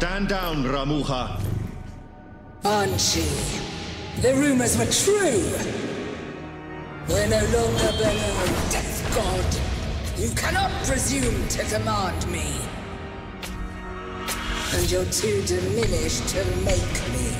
Stand down, Rammuha. Banshee, the rumors were true. We're no longer below Death God. You cannot presume to command me. And you're too diminished to make me.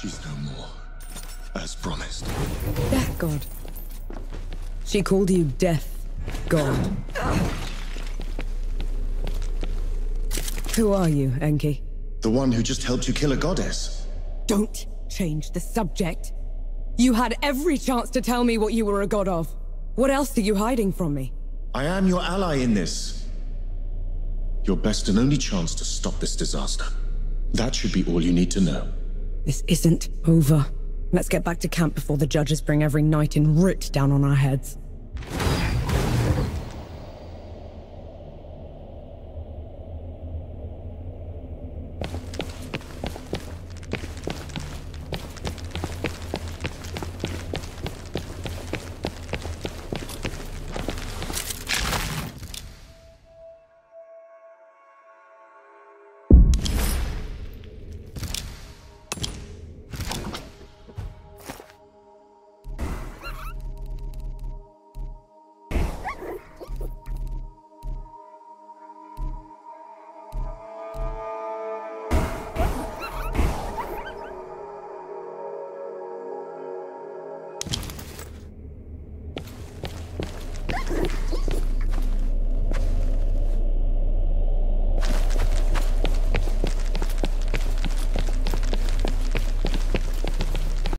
She's no more, as promised. Death God. She called you Death God. Who are you, Enki? The one who just helped you kill a goddess. Don't change the subject. You had every chance to tell me what you were a god of. What else are you hiding from me? I am your ally in this. Your best and only chance to stop this disaster. That should be all you need to know. This isn't over. Let's get back to camp before the judges bring every knight in Root down on our heads.